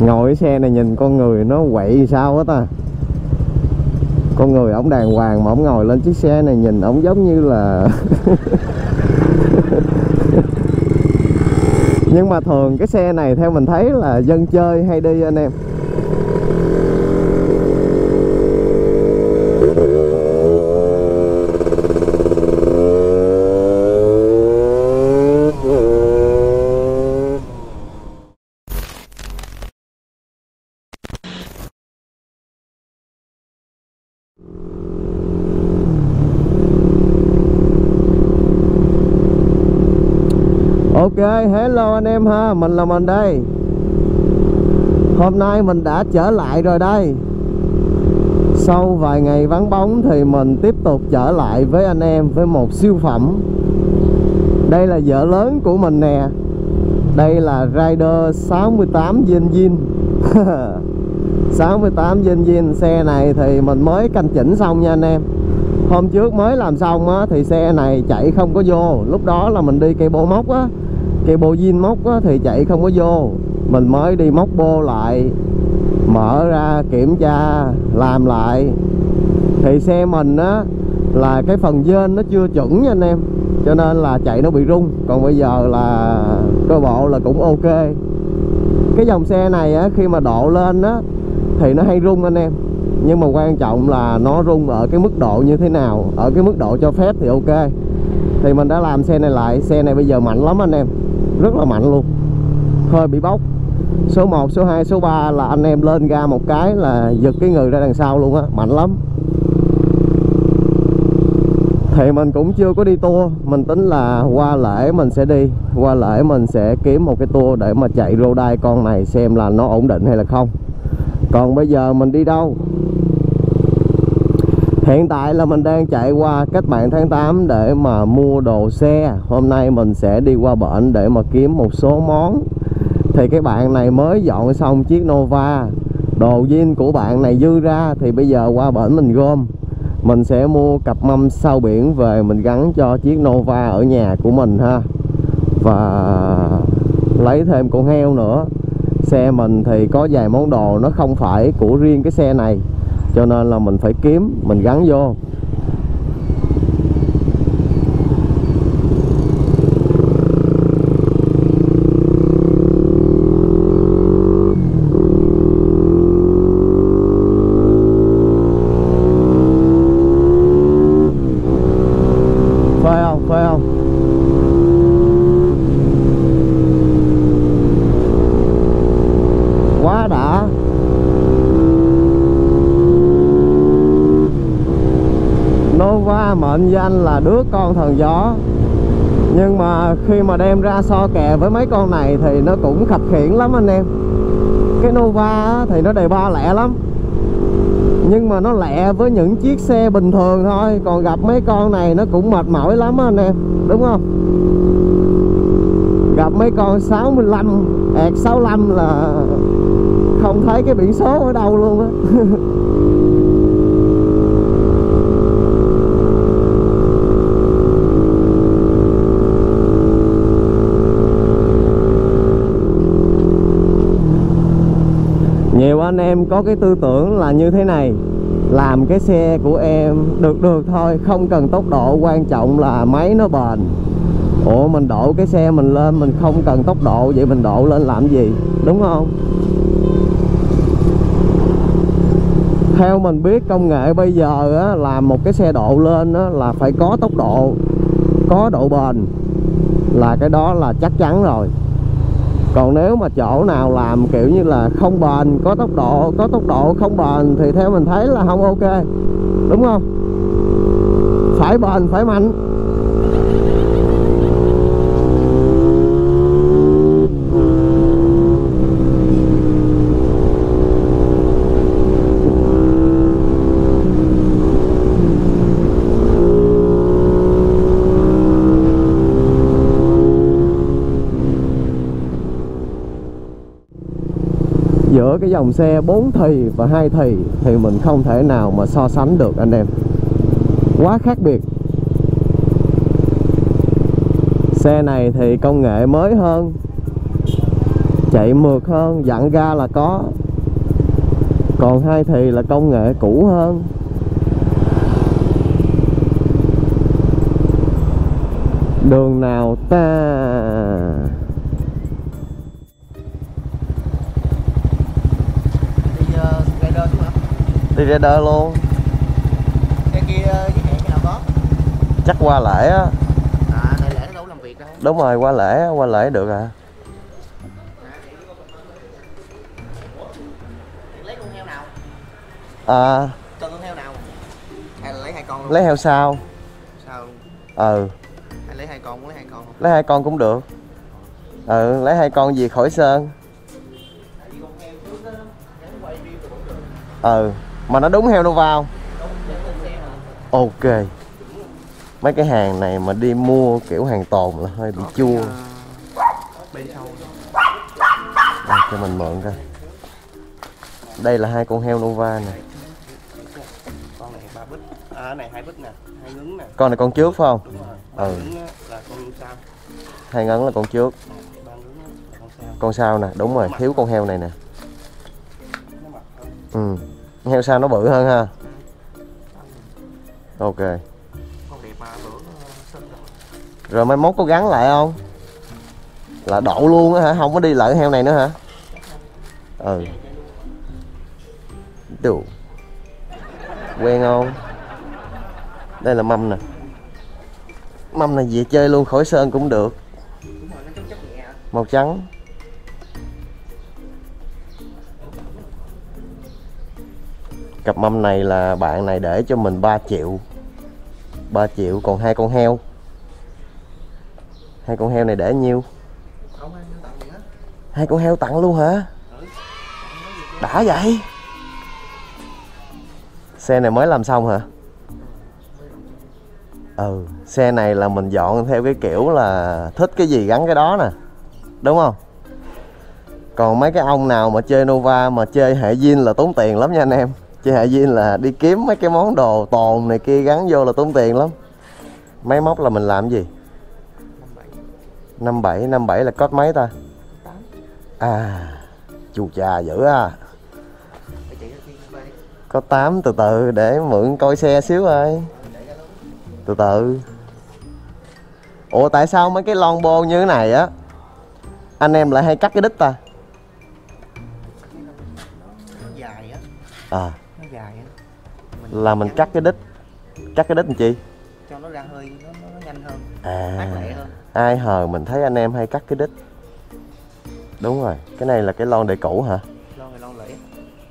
ngồi cái xe này nhìn con người nó quậy sao hết ta. Con người ổng đàng hoàng mà ổng ngồi lên chiếc xe này nhìn ổng giống như là nhưng mà thường cái xe này theo mình thấy là dân chơi hay đi anh em. Ok, hello anh em ha, mình là mình đây. Hôm nay mình đã trở lại rồi đây. Sau vài ngày vắng bóng thì mình tiếp tục trở lại với anh em với một siêu phẩm. Đây là vợ lớn của mình nè. Đây là Rider 68 Zin. Zin 68 Zin Zin Xe này thì mình mới canh chỉnh xong nha anh em. Hôm trước mới làm xong á, thì xe này chạy không có vô. Lúc đó là mình đi cây bộ móc á cái bô zin móc á, thì chạy không có vô. Mình mới đi móc bô lại mở ra kiểm tra làm lại. Thì xe mình á là cái phần dên nó chưa chuẩn nha anh em cho nên là chạy nó bị rung. Còn bây giờ là cơ bộ là cũng ok. Cái dòng xe này á khi mà độ lên á thì nó hay rung anh em. Nhưng mà quan trọng là nó rung ở cái mức độ như thế nào. Ở cái mức độ cho phép thì ok. Thì mình đã làm xe này lại xe này bây giờ mạnh lắm anh em rất là mạnh luôn. Hơi bị bốc. Số 1 số 2 số 3 là anh em lên ra một cái là giật cái người ra đằng sau luôn á. Mạnh lắm. Thì mình cũng chưa có đi tour. Mình tính là qua lễ mình sẽ đi. Qua lễ mình sẽ kiếm một cái tour để mà chạy rô đai con này xem là nó ổn định hay là không. Còn bây giờ mình đi đâu? Hiện tại là mình đang chạy qua cách mạng tháng 8 để mà mua đồ xe. Hôm nay mình sẽ đi qua bển để mà kiếm một số món. Thì cái bạn này mới dọn xong chiếc Nova. Đồ zin của bạn này dư ra, thì bây giờ qua bển mình gom. Mình sẽ mua cặp mâm sau biển về mình gắn cho chiếc Nova ở nhà của mình ha. Và lấy thêm con heo nữa. Xe mình thì có vài món đồ nó không phải của riêng cái xe này cho nên là mình phải kiếm mình gắn vô. Là đứa con thần gió. Nhưng mà khi mà đem ra so kè với mấy con này thì nó cũng khập khiển lắm anh em. Cái Nova thì nó đề ba lẹ lắm. Nhưng mà nó lẹ với những chiếc xe bình thường thôi. Còn gặp mấy con này nó cũng mệt mỏi lắm anh em. Đúng không? Gặp mấy con 65 ẹt 65 là không thấy cái biển số ở đâu luôn á. anh em có cái tư tưởng là như thế này. Làm cái xe của em được được thôi không cần tốc độ quan trọng là máy nó bền. Ủa mình độ cái xe mình lên mình không cần tốc độ vậy mình độ lên làm gì? Đúng không? Theo mình biết công nghệ bây giờ á, làm một cái xe độ lên á, là phải có tốc độ có độ bền. Là cái đó là chắc chắn rồi còn nếu mà chỗ nào làm kiểu như là không bền, có tốc độ, có tốc độ không bền thì theo mình thấy là không ok, đúng không? Phải bền, phải mạnh. Giữa cái dòng xe 4 thì và 2 thì thì mình không thể nào mà so sánh được, anh em. Quá khác biệt. Xe này thì công nghệ mới hơn chạy chạy mượt hơn, dặn ga là có. Còn hai thì là công nghệ cũ hơn. Đường nào ta đi ra đơ luôn. Cái kia với hẹn cái nào có? Chắc qua lễ á. À tại lễ nó đâu làm việc đâu. Đúng rồi qua lễ qua lễ được à. Lấy con heo nào? À. Cần con heo nào? Hay là lấy hai con luôn? Lấy heo sao? Sao luôn? Ừ. Hay lấy hai con lấy hai con không? Lấy hai con cũng được. Ừ lấy hai con gì khỏi sơn. Ừ mà nó đúng heo đâu vào. Ok. Mấy cái hàng này mà đi mua kiểu hàng tồn là hơi bị chua. Ờ, Đây, cho mình mượn coi. Đây là hai con heo nova nè. Con này ba bít à này hai bít nè. Hai ngứng nè. Con này con trước phải không? Ừ. là con hai ngấn là con trước. Con sao? Sau nè. Đúng rồi thiếu con heo này nè. Nó ừ heo sao nó bự hơn ha? Ok. Rồi mai mốt có gắn lại không? Là đậu luôn á hả? Không có đi lại heo này nữa hả? Ừ. Đủ quen không? Đây là mâm nè. Mâm này về chơi luôn, khỏi sơn cũng được. Màu trắng. Cặp mâm này là bạn này để cho mình 3 triệu. 3 triệu, còn hai con heo. Hai con heo này để nhiêu? Hai con heo tặng luôn hả? Đã vậy? Xe này mới làm xong hả? Ừ xe này là mình dọn theo cái kiểu là thích cái gì gắn cái đó nè. Đúng không? Còn mấy cái ông nào mà chơi Nova mà chơi hệ zin là tốn tiền lắm nha anh em chơi hệ zin là đi kiếm mấy cái món đồ tồn này kia gắn vô là tốn tiền lắm. Máy móc là mình làm gì? Năm bảy. 57 57 là cốt mấy ta. À chu chà dữ à. Có 8 từ từ để mượn coi xe xíu ơi. Từ từ. Ủa tại sao mấy cái lon bô như thế này á? Anh em lại hay cắt cái đít ta? À là mình cắt cái đít. Cắt cái đít làm chi? Cho nó ra hơi nó, nó, nhanh hơn à. lẹ hơn. Ai hờ mình thấy anh em hay cắt cái đít. Đúng rồi cái này là cái lon để cũ hả? Lon này lon lẻ.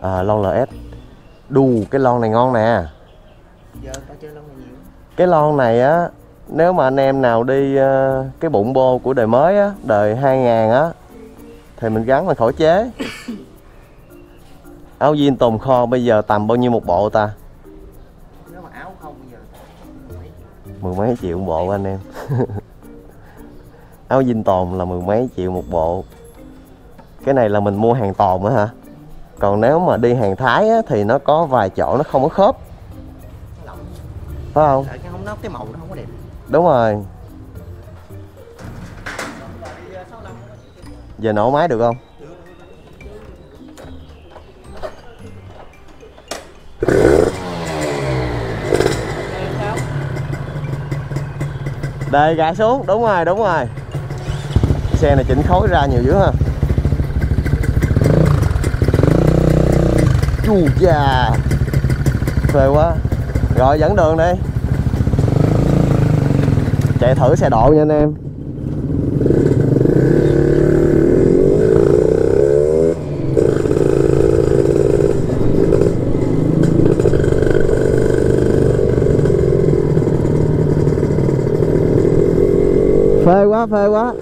À lon ls đù cái lon này ngon nè. Giờ tao chơi lon này nhiều. Cái lon này á nếu mà anh em nào đi ờ, cái bụng bô của đời mới á đời 2000 á thì mình gắn là khỏi chế. Áo jean tồn kho bây giờ tầm bao nhiêu một bộ ta mười mấy triệu một bộ anh em. Áo jean tồn là mười mấy triệu một bộ. Cái này là mình mua hàng tồn á hả? Còn nếu mà đi hàng thái á, thì nó có vài chỗ nó không có khớp. Phải không? Cái không nó cái màu nó không có đẹp. Đúng rồi. Giờ nổ máy được không Đây gãy xuống, đúng rồi, đúng rồi. Xe này chỉnh khối ra nhiều dữ ha. Chù chà Phê quá. Rồi dẫn đường đi. Chạy thử xe độ nha anh em. Phê quá phê quá.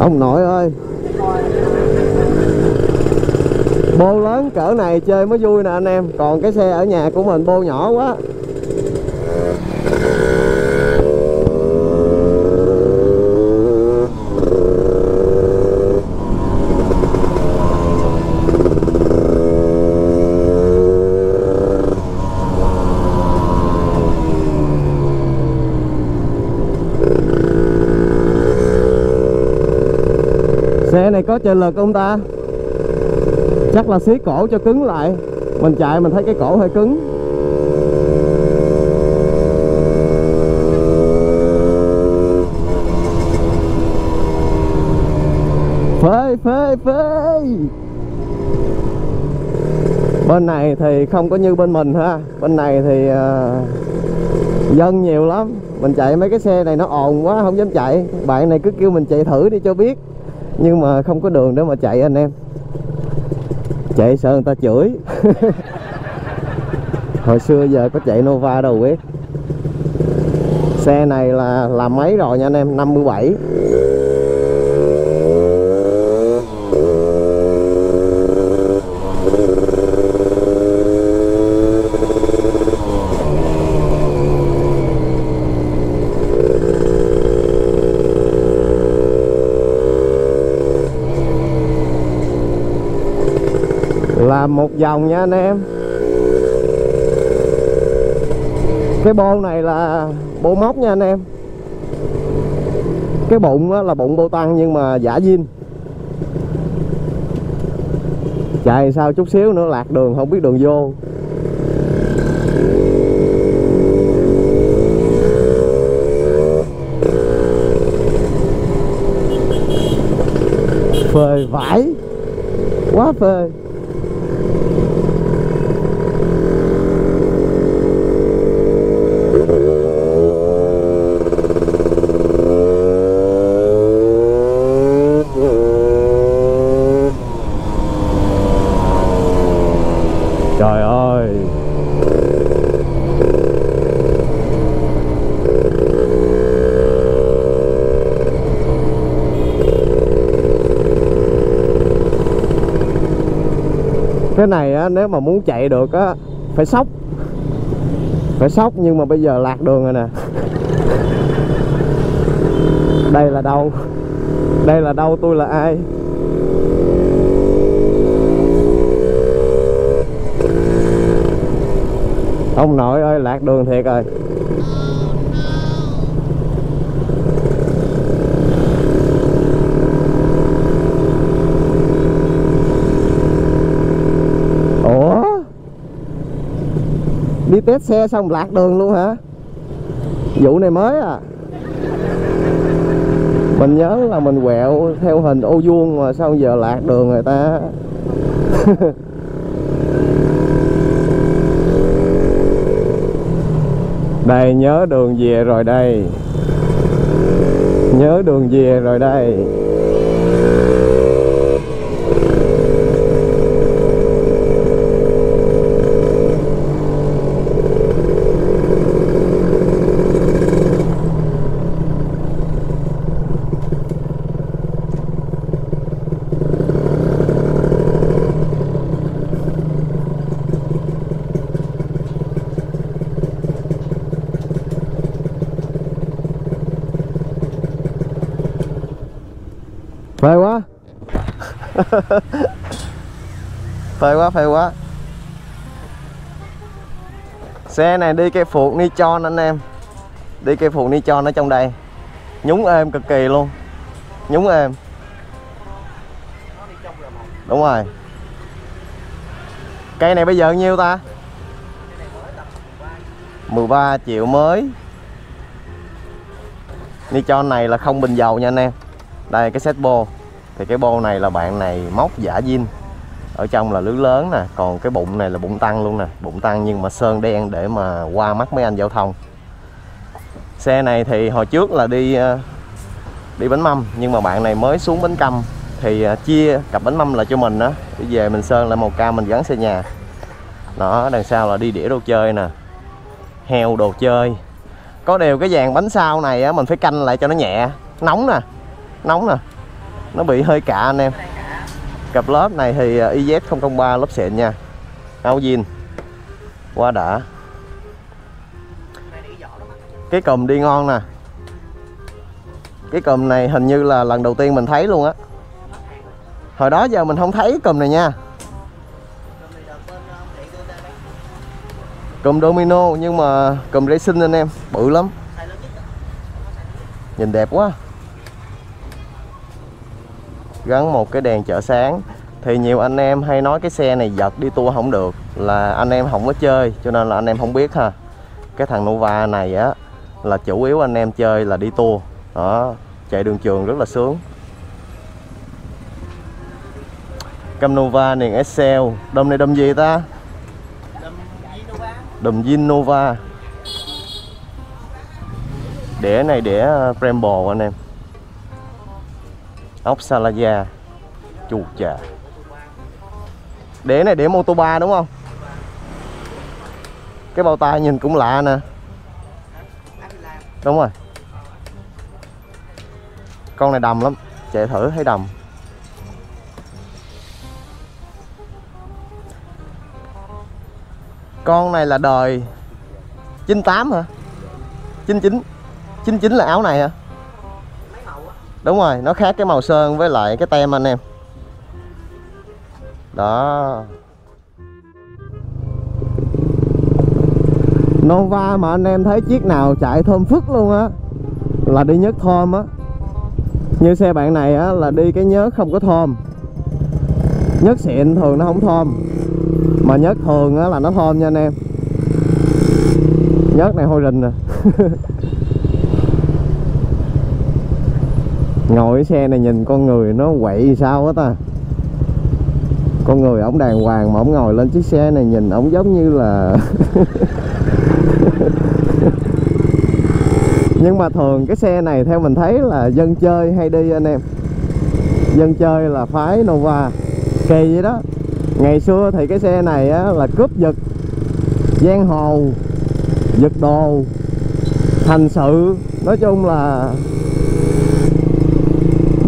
Ông nội ơi. Bô lớn cỡ này chơi mới vui nè anh em. Còn cái xe ở nhà của mình bô nhỏ quá. Xe này có trợ lực không ta? Chắc là xí cổ cho cứng lại. Mình chạy mình thấy cái cổ hơi cứng. Phê phê phê. Bên này thì không có như bên mình ha. Bên này thì uh, dân nhiều lắm. Mình chạy mấy cái xe này nó ồn quá không dám chạy. Bạn này cứ kêu mình chạy thử đi cho biết nhưng mà không có đường để mà chạy anh em. Chạy sợ người ta chửi. Hồi xưa giờ có chạy Nova đâu, biết. Xe này là làm mấy rồi nha anh em? 57 làm một vòng nha anh em. Cái bô này là bô móc nha anh em. Cái bụng là bụng bô tăng nhưng mà giả zin chạy sao chút xíu nữa lạc đường, không biết đường vô. Phơi vải quá phơi Thank you. Cái này á, nếu mà muốn chạy được á Phải sóc Phải sóc nhưng mà bây giờ lạc đường rồi nè. Đây là đâu? Đây là đâu tôi là ai? Ông nội ơi lạc đường thiệt rồi ủa đi xe xong lạc đường luôn hả? Vụ này mới à? Mình nhớ là mình quẹo theo hình ô vuông mà sao giờ lạc đường người ta? Đây, nhớ đường về rồi đây. Nhớ đường về rồi đây. Phê quá. Phê quá phê quá. Xe này đi cây phụ ni tròn anh em. Đi cây phụ ni tròn ở trong đây. Nhúng êm cực kỳ luôn. Nhúng êm. Đúng rồi. Cây này bây giờ nhiêu ta? 13 triệu mới. Ni tròn này là không bình dầu nha anh em đây, cái set bô thì cái bô này là bạn này móc giả zin. Ở trong là lưới lớn nè, còn cái bụng này là bụng tăng luôn nè. Bụng tăng nhưng mà sơn đen để mà qua mắt mấy anh giao thông. Xe này thì hồi trước là đi ờ, đi bánh mâm, nhưng mà bạn này mới xuống bánh căm thì ờ, chia cặp bánh mâm lại cho mình á. Đi về mình sơn lại màu cam, mình gắn xe nhà. Đó, đằng sau là đi đĩa đồ chơi nè. Heo đồ chơi. Có điều cái dàn bánh sau này á, mình phải canh lại cho nó nhẹ. Nóng nè nóng nè. Nó bị hơi cạ anh em. Cặp lớp này thì à, IZ003 lớp xịn nha. Áo jean. Quá đã. Cái cùm đi ngon nè. Cái cùm này hình như là lần đầu tiên mình thấy luôn á. Hồi đó giờ mình không thấy cùm này nha. Cùm domino nhưng mà cùm racing anh em, bự lắm. Nhìn đẹp quá gắn một cái đèn chở sáng. Thì nhiều anh em hay nói cái xe này giật đi tour không được, là anh em không có chơi, cho nên là anh em không biết ha. Cái thằng Nova này á, là chủ yếu anh em chơi là đi tour đó, chạy đường trường rất là sướng. Cam Nova niền Excel. Đâm này đâm gì ta? Đầm Vin Nova. Đĩa này đĩa Brembo anh em ốc Salaya chuột chà đế này đế motoba đúng không? Cái bao tay nhìn cũng lạ nè. Đúng rồi. Con này đầm lắm. Chạy thử, thấy đầm. Con này là đời 98 hả? 99 99 là áo này hả? Đúng rồi, nó khác cái màu sơn với lại cái tem anh em. Đó. Nova mà anh em thấy chiếc nào chạy thơm phức luôn á, là đi nhớt thơm á. Như xe bạn này á, là đi cái nhớt không có thơm nhớt xịn, thường nó không thơm mà nhớt thường á, là nó thơm nha anh em. Nhớt này hôi rình nè. ngồi cái xe này nhìn con người nó quậy sao hết ta. Con người ổng đàng hoàng mà ổng ngồi lên chiếc xe này nhìn ổng giống như là nhưng mà thường cái xe này theo mình thấy là dân chơi hay đi anh em. Dân chơi là phái Nova. Kỳ vậy đó. Ngày xưa thì cái xe này á, là cướp giật giang hồ giật đồ thành sự. Nói chung là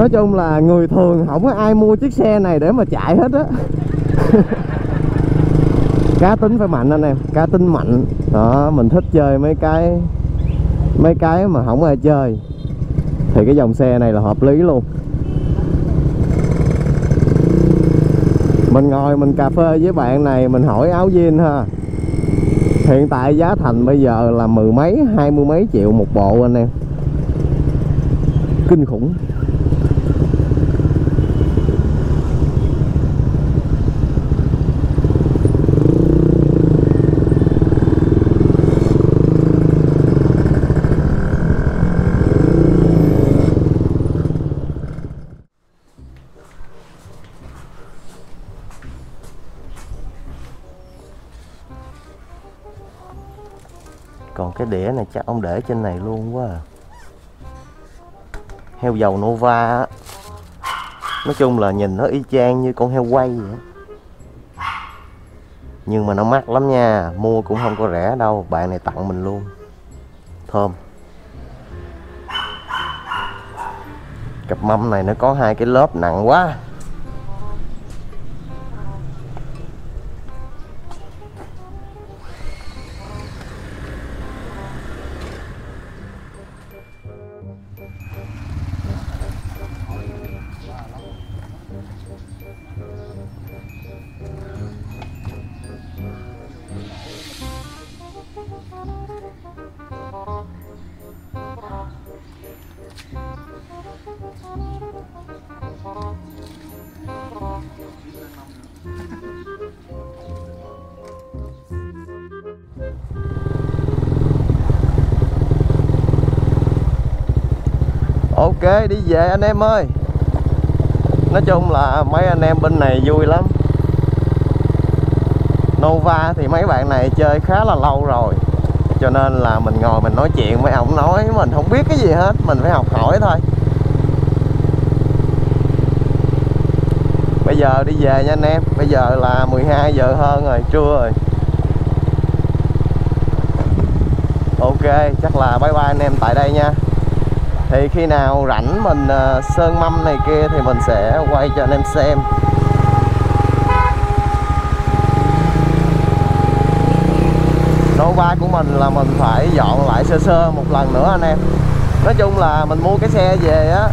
nói chung là người thường không có ai mua chiếc xe này để mà chạy hết á. Cá tính phải mạnh anh em cá tính mạnh. Đó mình thích chơi mấy cái mấy cái mà không ai chơi. Thì cái dòng xe này là hợp lý luôn. Mình ngồi mình cà phê với bạn này mình hỏi áo jean ha. Hiện tại giá thành bây giờ là mười mấy hai mươi mấy triệu một bộ anh em. Kinh khủng đĩa này chắc ông để trên này luôn quá à. heo dầu Nova á. Nói chung là nhìn nó y chang như con heo quay vậy. Nhưng mà nó mắc lắm nha, mua cũng không có rẻ đâu, bạn này tặng mình luôn. Thơm. Cặp mâm này nó có hai cái lớp nặng quá. Ok, đi về anh em ơi. Nói chung là mấy anh em bên này vui lắm. Nova thì mấy bạn này chơi khá là lâu rồi. Cho nên là mình ngồi mình nói chuyện với ông, nói mình không biết cái gì hết, mình phải học hỏi thôi. Bây giờ đi về nha anh em. Bây giờ là 12 giờ hơn rồi, trưa rồi. Ok, chắc là bye bye anh em tại đây nha. Thì khi nào rảnh mình ờ, sơn mâm này kia thì mình sẽ quay cho anh em xem. Nova của mình là mình phải dọn lại sơ sơ một lần nữa anh em. Nói chung là mình mua cái xe về á,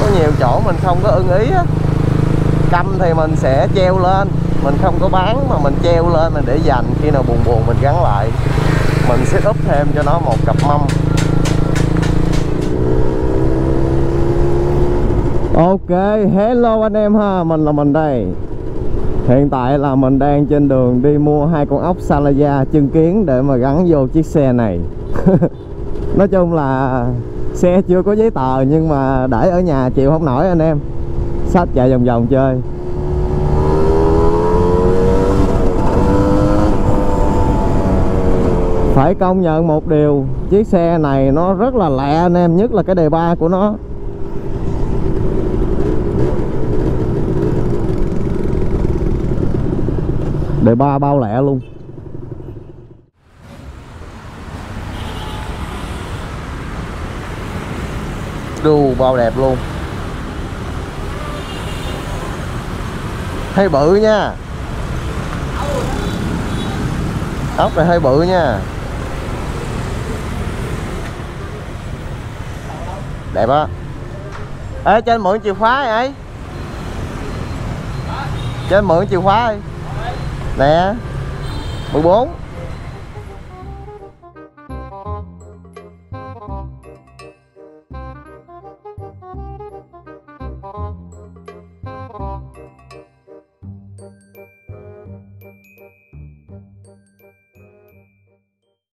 có nhiều chỗ mình không có ưng ý á câm thì mình sẽ treo lên. Mình không có bán mà mình treo lên mình để dành. Khi nào buồn buồn mình gắn lại. Mình sẽ úp thêm cho nó một cặp mâm. Ok, hello anh em ha, mình là mình đây. Hiện tại là mình đang trên đường đi mua hai con ốc Salaya chân kiến để mà gắn vô chiếc xe này. Nói chung là xe chưa có giấy tờ nhưng mà để ở nhà chịu không nổi anh em sách chạy vòng vòng chơi. Phải công nhận một điều, Chiếc xe này nó rất là lẹ anh em, Nhất là cái đề ba của nó. Đề ba bao lẹ luôn. Đu, bao đẹp luôn. Hơi bự nha. Ốc này hơi bự nha. Đẹp á. Ê, cho anh mượn chìa khóa ấy? Cho anh mượn chìa khóa đi Nè 14